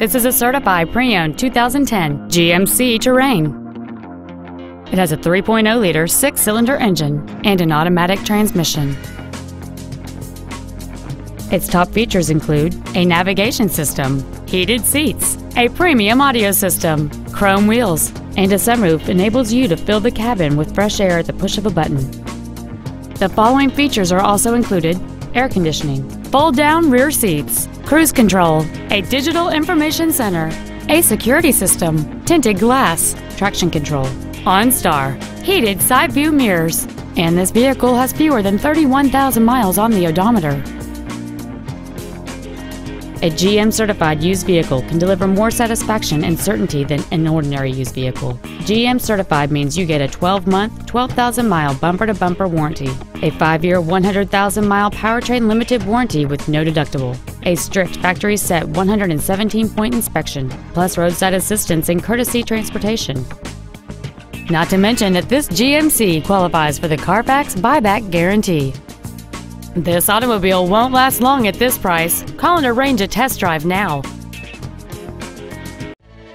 This is a certified pre-owned 2010 GMC Terrain. It has a 3.0-liter six-cylinder engine and an automatic transmission. Its top features include a navigation system, heated seats, a premium audio system, chrome wheels, and a sunroof enables you to fill the cabin with fresh air at the push of a button. The following features are also included air conditioning, fold down rear seats, cruise control, a digital information center, a security system, tinted glass, traction control, OnStar, heated side view mirrors, and this vehicle has fewer than 31,000 miles on the odometer. A GM certified used vehicle can deliver more satisfaction and certainty than an ordinary used vehicle. GM certified means you get a 12 month, 12,000 mile bumper to bumper warranty, a 5 year, 100,000 mile powertrain limited warranty with no deductible, a strict factory set 117 point inspection, plus roadside assistance and courtesy transportation. Not to mention that this GMC qualifies for the Carfax buyback guarantee. This automobile won't last long at this price. Call and arrange a test drive now.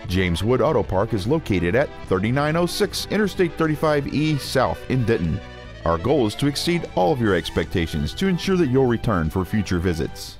James Wood Auto Park is located at 3906 Interstate 35E South in Denton. Our goal is to exceed all of your expectations to ensure that you'll return for future visits.